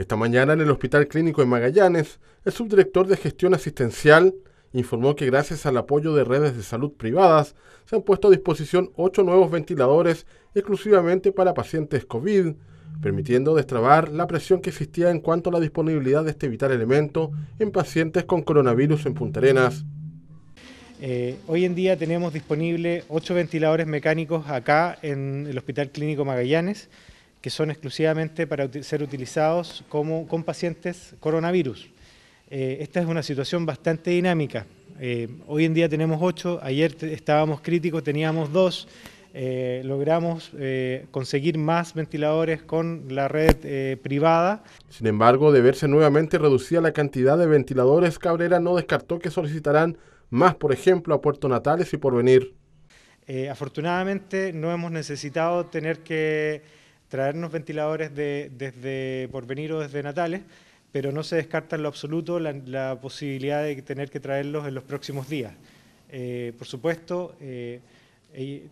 Esta mañana en el Hospital Clínico de Magallanes, el subdirector de gestión asistencial informó que gracias al apoyo de redes de salud privadas se han puesto a disposición ocho nuevos ventiladores exclusivamente para pacientes COVID, permitiendo destrabar la presión que existía en cuanto a la disponibilidad de este vital elemento en pacientes con coronavirus en Punta Arenas. Eh, hoy en día tenemos disponibles ocho ventiladores mecánicos acá en el Hospital Clínico Magallanes que son exclusivamente para ser utilizados como, con pacientes coronavirus. Eh, esta es una situación bastante dinámica. Eh, hoy en día tenemos ocho, ayer estábamos críticos, teníamos dos, eh, logramos conseguir más ventiladores con la red privada. Sin embargo, de verse nuevamente reducida la cantidad de ventiladores, Cabrera no descartó que solicitarán más, por ejemplo, a Puerto Natales y por venir. afortunadamente no hemos necesitado tener que traernos ventiladores de, desde Porvenir o desde Natales, pero no se descarta en lo absoluto la, posibilidad de tener que traerlos en los próximos días. Eh, por supuesto, eh,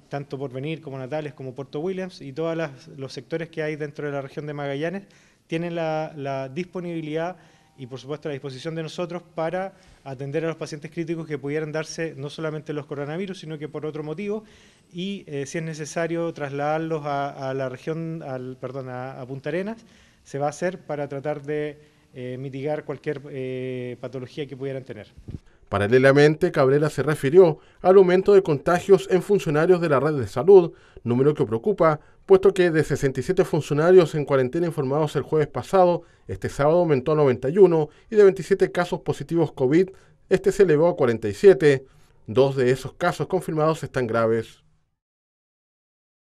tanto Porvenir como Natales como Puerto Williams y todos los sectores que hay dentro de la región de Magallanes tienen la disponibilidad y por supuesto a la disposición de nosotros para atender a los pacientes críticos que pudieran darse no solamente los coronavirus, sino que por otro motivo, y eh, si es necesario trasladarlos a, la región, al, perdón, a, Punta Arenas, se va a hacer para tratar de eh, mitigar cualquier eh, patología que pudieran tener. Paralelamente, Cabrera se refirió al aumento de contagios en funcionarios de la red de salud, número que preocupa, puesto que de 67 funcionarios en cuarentena informados el jueves pasado, este sábado aumentó a 91 y de 27 casos positivos COVID, este se elevó a 47. Dos de esos casos confirmados están graves.